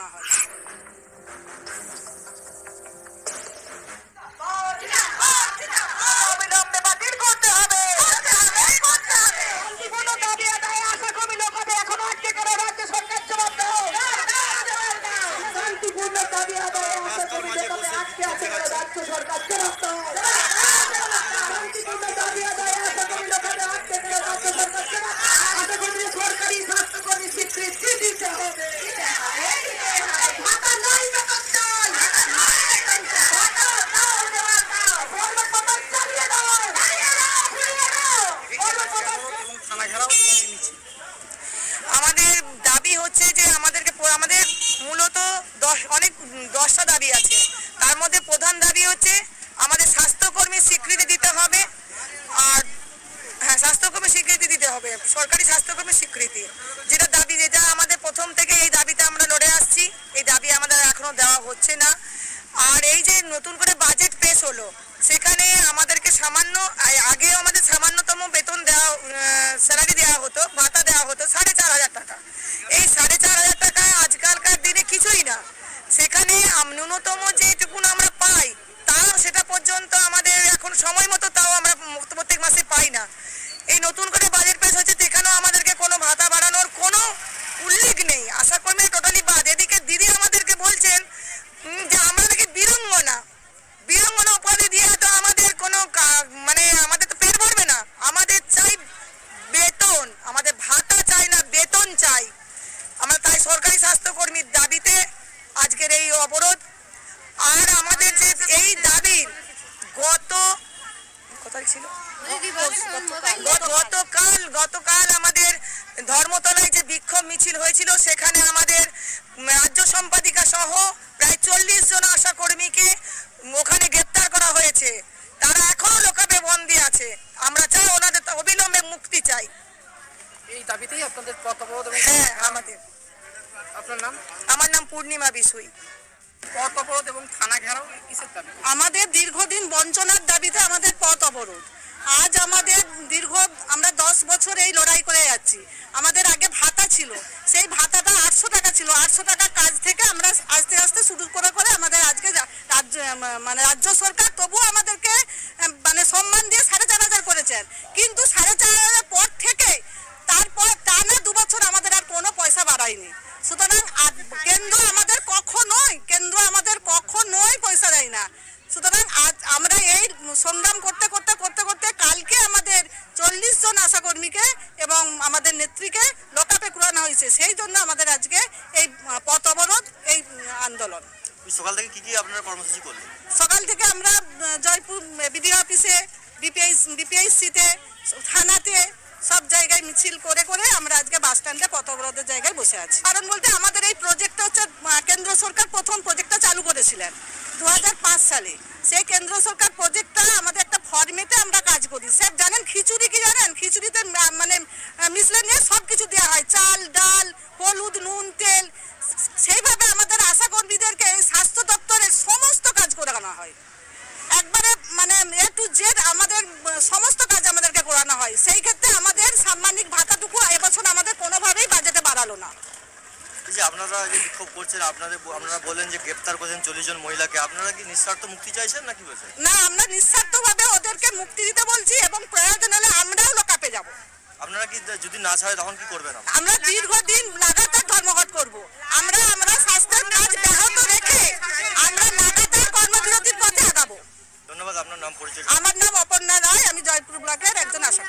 আনা হয় আমাদের দাবি হচ্ছে যে আমাদেরকে আমাদের মূলত দশ অনেক দশটা দাবি আছে। তার মধ্যে প্রধান দাবি হচ্ছে আমাদের স্বাস্থ্যকর্মীর স্বীকৃতি দিতে হবে আর হ্যাঁ স্বাস্থ্যকর্মী স্বীকৃতি দিতে হবে, সরকারি স্বাস্থ্যকর্মী স্বীকৃতি। যেটা দাবি, যেটা আমাদের প্রথম থেকে এই দাবিতে আমরা লড়ে আসছি, এই দাবি আমাদের এখনও দেওয়া হচ্ছে না। আর এই যে নতুন করে বাজেট পেশ হলো, সেখানে আমাদেরকে সামান্য আগেও আমাদের সামান্যতম বেতন দেওয়া স্যালারি দেওয়া হতো, ভাতা দেওয়া হতো সাড়ে চার হাজার টাকা। এই সাড়ে চার হাজার টাকা আজকালকার দিনে কিছুই না। সেখানে ন্যূনতম যেটুকুন আমরা পাই, তাও সেটা পর্যন্ত আমাদের এখন সময় মতো তাও আমরা প্রত্যেক মাসে পাই না। এই নতুন করে বাজেট পেশ হচ্ছে সেখানেও আমাদেরকে কোনো ভাতা বাড়ানোর কোনো উল্লেখ নেই আশা কর্মী টোটালি বাদ এদিকে দিদি আমাদেরকে বলছেন উম, যে আমরা নাকি বীরঙ্গনা বীরঙ্গনা উপাধি দিয়ে তো আমাদের কোনো কা- মানে আমাদের তো পেট ভরবে না আমাদের চাই বেতন আমাদের ভাতা চাই না বেতন চাই আমরা তাই সরকারি স্বাস্থ্যকর্মীর দাবিতে আজকের এই অবরোধ আর আমাদের যে এই দাবির গত কত ছিল গতকাল গতকাল আমাদের ধর্মতলায় যে বিক্ষোভ মিছিল হয়েছিল সেখানে আমাদের রাজ্য সম্পাদিকা সহ প্রায় চল্লিশ জন আশা কর্মীকে ওখানে গ্রেপ্তার করা হয়েছে। তারা এখনও লোকাবে বন্দী আছে। আমরা চাই ওনাদের অবিলম্বে মুক্তি চাই। এই দাবিতেই আপনাদের হ্যাঁ আমাদের। আপনার নাম? আমার নাম পূর্ণিমা বিশুই। পথ অবরোধ এবং থানা ঘেরাও কিসের দাবি? আমাদের দীর্ঘদিন বঞ্চনার দাবিতে আমাদের অবরোধ আজ আমাদের দীর্ঘ, আমরা দশ বছর এই লড়াই করে যাচ্ছি। আমাদের আগে ভাতা ছিল। সেই ভাতাটা আটশো টাকা ছিল। আটশো টাকা কাজ থেকে আমরা আস্তে আস্তে শুরু করে করে আমাদের আজকে রাজ্য মানে রাজ্য সরকার তবুও আমাদেরকে মানে সম্মান দিয়ে সাড়ে চার হাজার করেছেন। কিন্তু সাড়ে চার হাজার পর থেকে তারপর টানা দু বছর আমাদের আর কোনো পয়সা বাড়ায়নি। সুতরাং কেন্দ্র আমাদের কখনোই, কেন্দ্র আমাদের কখনোই পয়সা দেয় না সুতরাং আজ আমরা এই সংগ্রাম করতে করতে করতে করতে কালকে আমাদের চল্লিশ জন আশাকর্মীকে এবং আমাদের নেত্রীকে লোকাপে কুড়ানো হয়েছে। সেই জন্য আমাদের আজকে এই পথ অবরোধ এই আন্দোলন। সকাল থেকে কি কি আপনারা কর্মসূচি করলেন সকাল থেকে আমরা জয়পুর বিডিও অফিসে বিপিআই বিপিআইসিতে থানাতে সব জায়গায় মিছিল করে করে আমরা আজকে বাস স্ট্যান্ডে পথ অবরোধের জায়গায় বসে আছি। কারণ বলতে আমাদের এই প্রজেক্টটা হচ্ছে কেন্দ্র সরকার প্রথম প্রজেক্টটা চালু করেছিলেন। দু হাজার পাঁচ সালে। সেই কেন্দ্র সরকার প্রজেক্টটা আমাদের একটা ফর্মেটে আমরা কাজ করি। স্যার, জানেন খিচুড়ি কি জানেন? খিচুড়িতে মানে মিশলে নিয়ে সব কিছু দেওয়া হয়। চাল, ডাল, হলুদ, নুন, তেল। সেইভাবে আমাদের আশা কর্মীদেরকে স্বাস্থ্য দপ্তরের সমস্ত কাজ করানো হয়। একবারে মানে এ টু জেড আমাদের সমস্ত কাজ আমাদেরকে করানো হয়। সেই ক্ষেত্রে আমাদের সাম্মানিক ভাতাটুকু এবছর আমাদের কোনোভাবেই বাজেটে বাড়ালো না এই যে আপনারা যে বিক্ষোভ করছেন আপনাদের আপনারা বলেন যে গ্রেপ্তার করেছেন চল্লিশ জন মহিলাকে আপনারা কি নিঃস্বার্থ মুক্তি চাইছেন নাকি বলছেন? না আমরা নিঃস্বার্থভাবে ওদেরকে মুক্তি দিতে বলছি এবং প্রয়োজন হলে আমরাও লোকাপে যাব। আপনারা কি যদি না ছাড়ে তখন কি করবেন আমরা দীর্ঘদিন লাগাতার ধর্মঘট করব। আমরা আমরা স্বাস্থ্যের কাজ ব্যাহত রেখে আমরা লাগাতার কর্মবিরতির পথে আগাবো। ধন্যবাদ আপনার নাম পরিচয় আমার নাম অপর্ণা রায় আমি জয়পুর ব্লকের একজন আশা